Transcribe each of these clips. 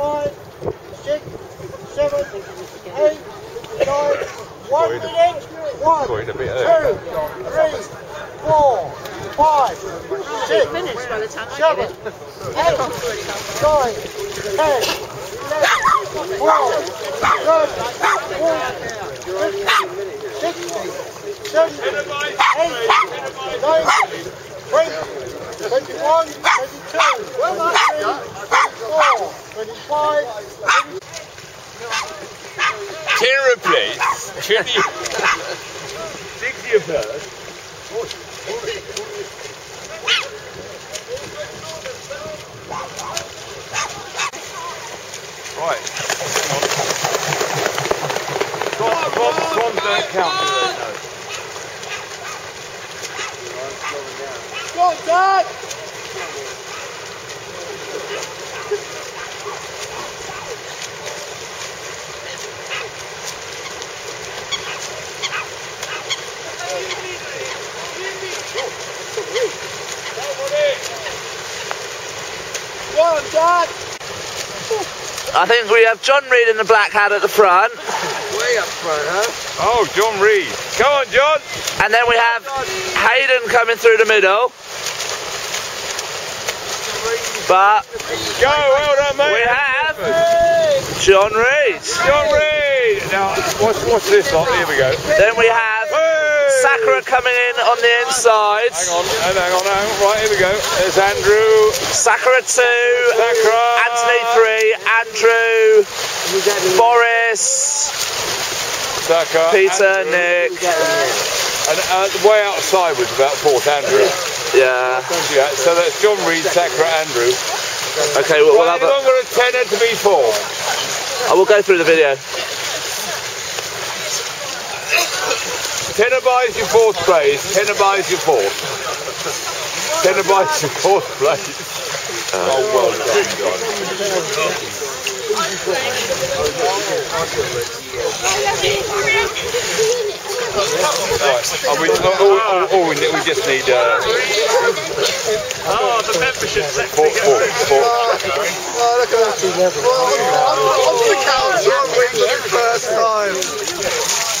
five, six, seven, eight, nine, one minute, one, going a two, early. three, four, five, six, finished by the time I seven, get it. eight, nine, ten, eleven, twelve, thirteen, fourteen, fifteen, sixteen, seventeen, eighteen, nineteen, twenty, twenty-one, twenty-two, twenty-three, twenty-four, twenty-five, Tara please. Jenny. Dixie of hers. Right. Swans, swans, swans don't count. do they? No. Go, Dad! On, Dad! I think we have John Reid in the black hat at the front, Way up front, huh? Oh, John Reid. Come on, John. and then we have Hayden coming through the middle. But Go, well done, mate. we have John Reid. John Reid. Now, what's, what's this lot? Here we go. Then we have Hey! Sakura coming in on the inside. Hang on, hang on, hang on. Right, here we go. There's Andrew, Sakura two, Sakura, Anthony three, Andrew, Boris, Saka, Peter, Andrew. Nick. And uh, the way outside was about fourth, Andrew. Yeah. Yeah, so that's John Reid, Sakura, Andrew. Okay, we'll, we'll have a, longer a tenner to be four. I will go through the video. Tenner buys you fourth place, tenner buys you fourth. Tenner buys you fourth place. oh, well done, John. Right, oh, we, oh, oh, oh, we, we just need uh, Oh, the membership four, four, four. Oh, look at that two level. I'm going to count John Reid for the first time.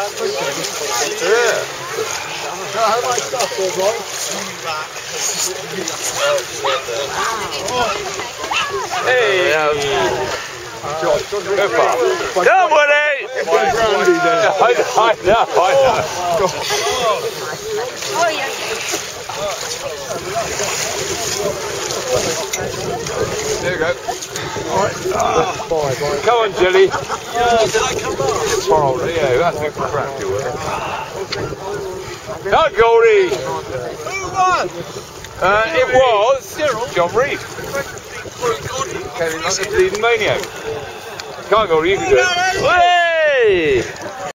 Luke up! Yeah. How my stuff there, boy? Hey. Far. Come Woody! I, I know, I know. There you go. Come on, Jelly. Oh, did I come last? Oh, yeah, that's a crap you were. Not Goldie. Who won? Uh, it was John Reid. Came in like a bleeding maniac. Can't go, you can do it. Hey!